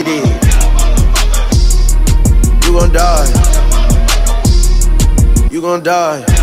You did. You gon' die. You gon' die. You gon' die.